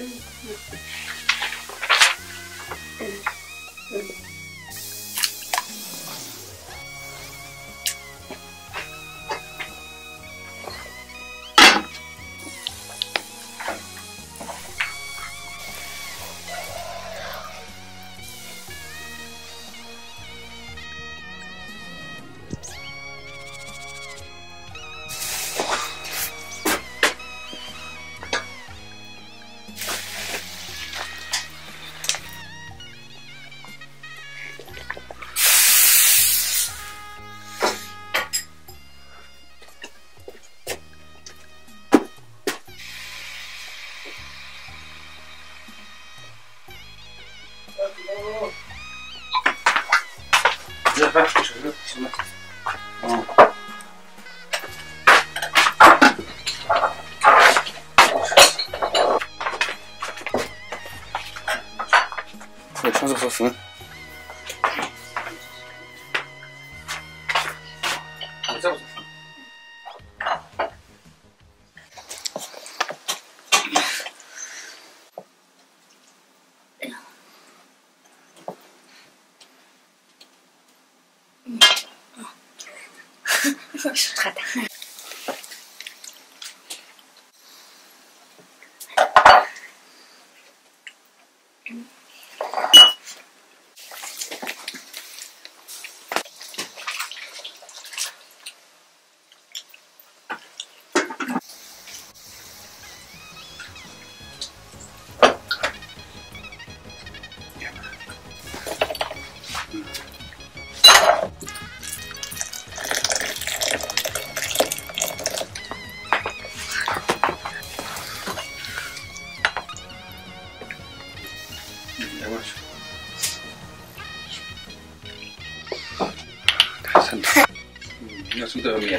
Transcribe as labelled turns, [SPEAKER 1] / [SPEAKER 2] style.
[SPEAKER 1] Mm-hmm. 饭，吃吃行了。嗯。对，上厕所行。
[SPEAKER 2] 好的。
[SPEAKER 1] 다 산다. 음, 습니다
[SPEAKER 2] 형님.